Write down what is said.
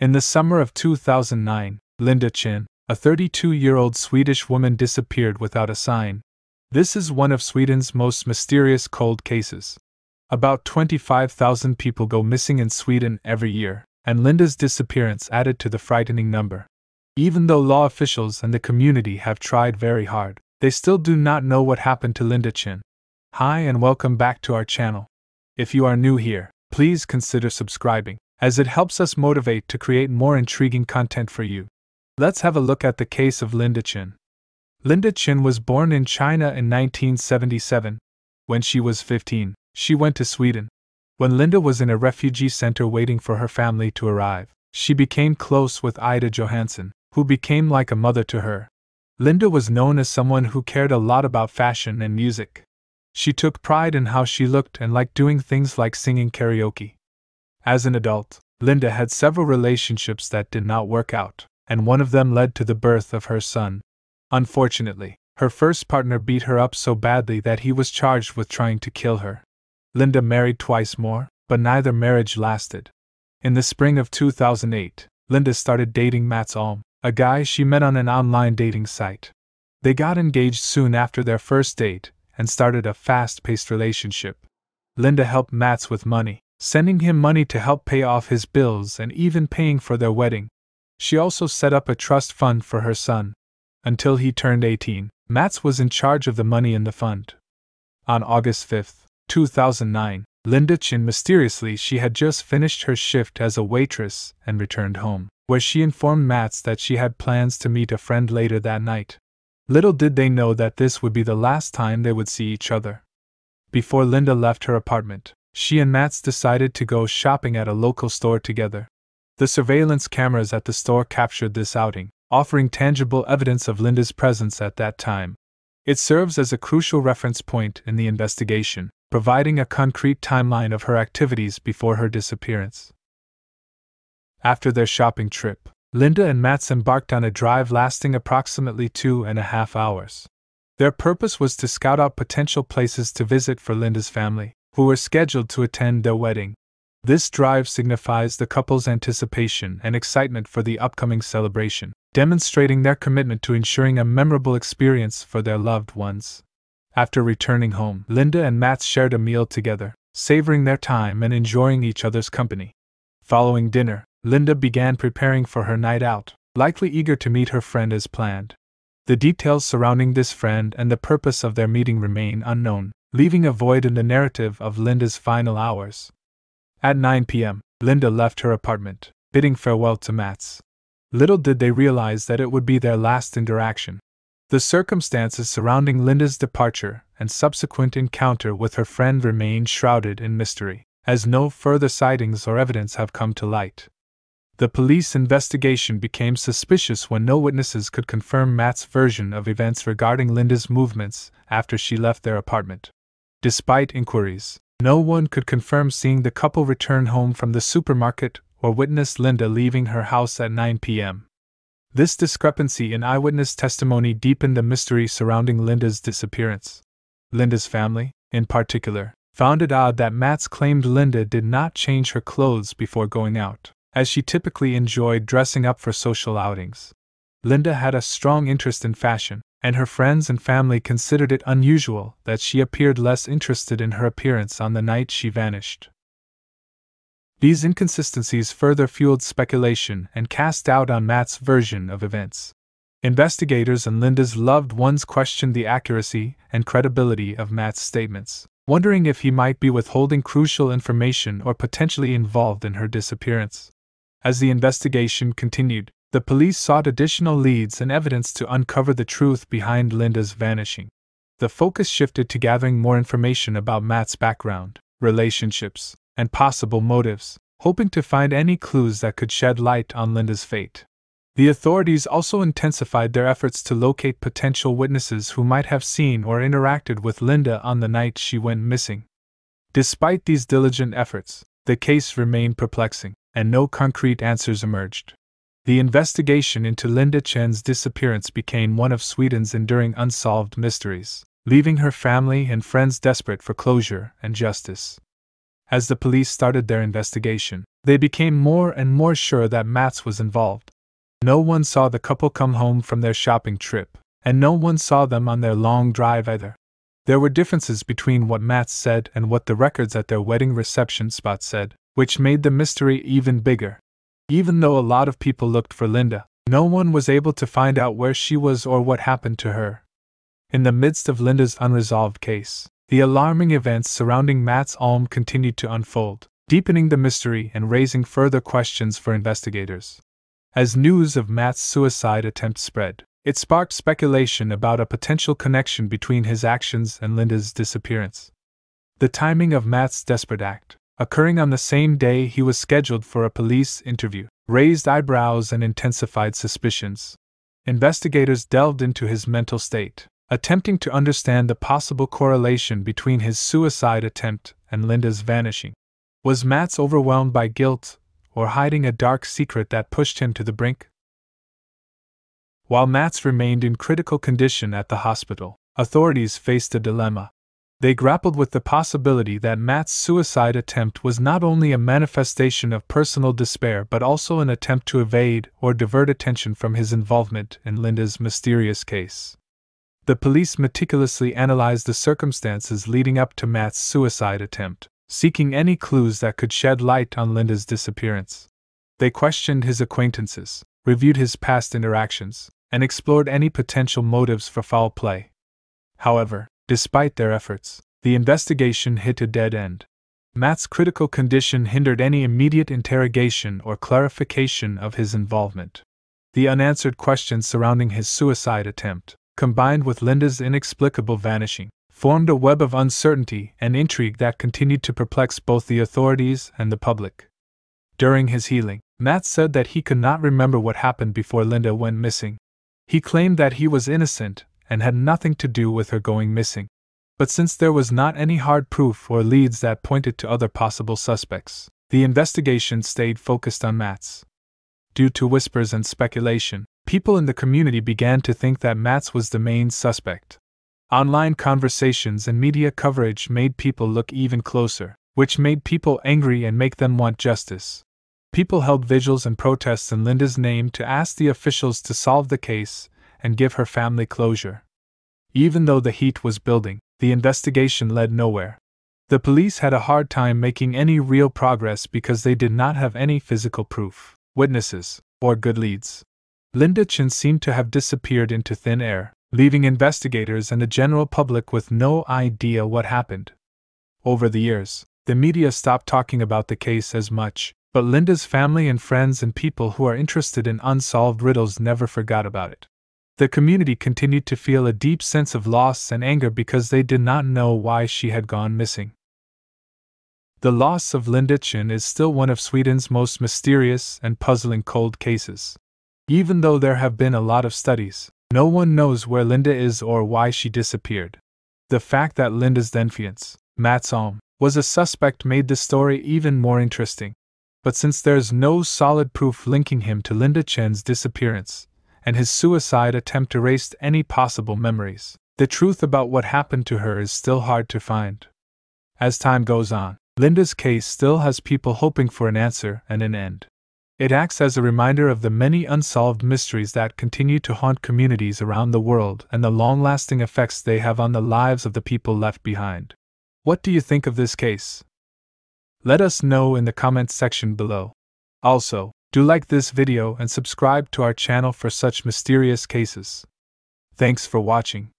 In the summer of 2009, Linda Chen, a 32 year old Swedish woman, disappeared without a sign. This is one of Sweden's most mysterious cold cases. About 25,000 people go missing in Sweden every year, and Linda's disappearance added to the frightening number. Even though law officials and the community have tried very hard, they still do not know what happened to Linda Chen. Hi, and welcome back to our channel. If you are new here, please consider subscribing, as it helps us motivate to create more intriguing content for you. Let's have a look at the case of Linda Chen. Linda Chen was born in China in 1977. When she was 15, she went to Sweden. When Linda was in a refugee center waiting for her family to arrive, she became close with Ida Johansson, who became like a mother to her. Linda was known as someone who cared a lot about fashion and music. She took pride in how she looked and liked doing things like singing karaoke. As an adult, Linda had several relationships that did not work out, and one of them led to the birth of her son. Unfortunately, her first partner beat her up so badly that he was charged with trying to kill her. Linda married twice more, but neither marriage lasted. In the spring of 2008, Linda started dating Mats Alm, a guy she met on an online dating site. They got engaged soon after their first date and started a fast paced relationship. Linda helped Mats with money, sending him money to help pay off his bills and even paying for their wedding. She also set up a trust fund for her son. Until he turned 18, Mats was in charge of the money in the fund. On August 5, 2009, Linda Chen mysteriously she had just finished her shift as a waitress and returned home where she informed Mats that she had plans to meet a friend later that night. Little did they know that this would be the last time they would see each other. Before Linda left her apartment, she and Mats decided to go shopping at a local store together. The surveillance cameras at the store captured this outing, offering tangible evidence of Linda's presence at that time. It serves as a crucial reference point in the investigation, providing a concrete timeline of her activities before her disappearance. After their shopping trip, Linda and Mats embarked on a drive lasting approximately two and a half hours. Their purpose was to scout out potential places to visit for Linda's family, who were scheduled to attend their wedding. This drive signifies the couple's anticipation and excitement for the upcoming celebration, demonstrating their commitment to ensuring a memorable experience for their loved ones. After returning home, Linda and Mats shared a meal together, savoring their time and enjoying each other's company. Following dinner, Linda began preparing for her night out, likely eager to meet her friend as planned. The details surrounding this friend and the purpose of their meeting remain unknown, leaving a void in the narrative of Linda's final hours. At 9 p.m., Linda left her apartment, bidding farewell to Mats. Little did they realize that it would be their last interaction. The circumstances surrounding Linda's departure and subsequent encounter with her friend remain shrouded in mystery, as no further sightings or evidence have come to light. The police investigation became suspicious when no witnesses could confirm Mats' version of events regarding Linda's movements after she left their apartment. Despite inquiries, no one could confirm seeing the couple return home from the supermarket or witness Linda leaving her house at 9 p.m. This discrepancy in eyewitness testimony deepened the mystery surrounding Linda's disappearance. Linda's family, in particular, found it odd that Mats claimed Linda did not change her clothes before going out as she typically enjoyed dressing up for social outings. Linda had a strong interest in fashion, and her friends and family considered it unusual that she appeared less interested in her appearance on the night she vanished. These inconsistencies further fueled speculation and cast doubt on Mats' version of events. Investigators and Linda's loved ones questioned the accuracy and credibility of Mats' statements, wondering if he might be withholding crucial information or potentially involved in her disappearance. As the investigation continued, the police sought additional leads and evidence to uncover the truth behind Linda's vanishing. The focus shifted to gathering more information about Mats' background, relationships, and possible motives, hoping to find any clues that could shed light on Linda's fate. The authorities also intensified their efforts to locate potential witnesses who might have seen or interacted with Linda on the night she went missing. Despite these diligent efforts, the case remained perplexing and no concrete answers emerged. The investigation into Linda Chen's disappearance became one of Sweden's enduring unsolved mysteries, leaving her family and friends desperate for closure and justice. As the police started their investigation, they became more and more sure that Mats was involved. No one saw the couple come home from their shopping trip, and no one saw them on their long drive either. There were differences between what Mats said and what the records at their wedding reception spot said, which made the mystery even bigger. Even though a lot of people looked for Linda, no one was able to find out where she was or what happened to her. In the midst of Linda's unresolved case, the alarming events surrounding Mats Alm continued to unfold, deepening the mystery and raising further questions for investigators. As news of Mats' suicide attempt spread, it sparked speculation about a potential connection between his actions and Linda's disappearance. The timing of Mats' desperate act, occurring on the same day he was scheduled for a police interview, raised eyebrows and intensified suspicions. Investigators delved into his mental state, attempting to understand the possible correlation between his suicide attempt and Linda's vanishing. Was Mats overwhelmed by guilt, or hiding a dark secret that pushed him to the brink? While Mats remained in critical condition at the hospital, authorities faced a dilemma. They grappled with the possibility that Mats' suicide attempt was not only a manifestation of personal despair but also an attempt to evade or divert attention from his involvement in Linda's mysterious case. The police meticulously analyzed the circumstances leading up to Mats' suicide attempt, seeking any clues that could shed light on Linda's disappearance. They questioned his acquaintances, reviewed his past interactions, and explored any potential motives for foul play. However, despite their efforts, the investigation hit a dead end. Mats' critical condition hindered any immediate interrogation or clarification of his involvement. The unanswered questions surrounding his suicide attempt, combined with Linda's inexplicable vanishing, formed a web of uncertainty and intrigue that continued to perplex both the authorities and the public. During his healing, Matt said that he could not remember what happened before Linda went missing. He claimed that he was innocent and had nothing to do with her going missing. But since there was not any hard proof or leads that pointed to other possible suspects, the investigation stayed focused on Mats. Due to whispers and speculation, people in the community began to think that Mats was the main suspect. Online conversations and media coverage made people look even closer, which made people angry and make them want justice. People held vigils and protests in Linda's name to ask the officials to solve the case and give her family closure. Even though the heat was building, the investigation led nowhere. The police had a hard time making any real progress because they did not have any physical proof, witnesses, or good leads. Linda Chen seemed to have disappeared into thin air, leaving investigators and the general public with no idea what happened. Over the years, the media stopped talking about the case as much, but Linda's family and friends and people who are interested in unsolved riddles never forgot about it. The community continued to feel a deep sense of loss and anger because they did not know why she had gone missing. The loss of Linda Chen is still one of Sweden's most mysterious and puzzling cold cases. Even though there have been a lot of studies, no one knows where Linda is or why she disappeared. The fact that Linda's then fiance, Mats Alm, was a suspect made the story even more interesting. But since there's no solid proof linking him to Linda Chen's disappearance, and his suicide attempt erased any possible memories, the truth about what happened to her is still hard to find. As time goes on, Linda's case still has people hoping for an answer and an end. It acts as a reminder of the many unsolved mysteries that continue to haunt communities around the world and the long lasting effects they have on the lives of the people left behind. What do you think of this case? Let us know in the comments section below. Also, do like this video and subscribe to our channel for such mysterious cases. Thanks for watching.